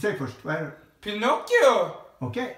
Säg först, vad är? Pinocchio! Okej.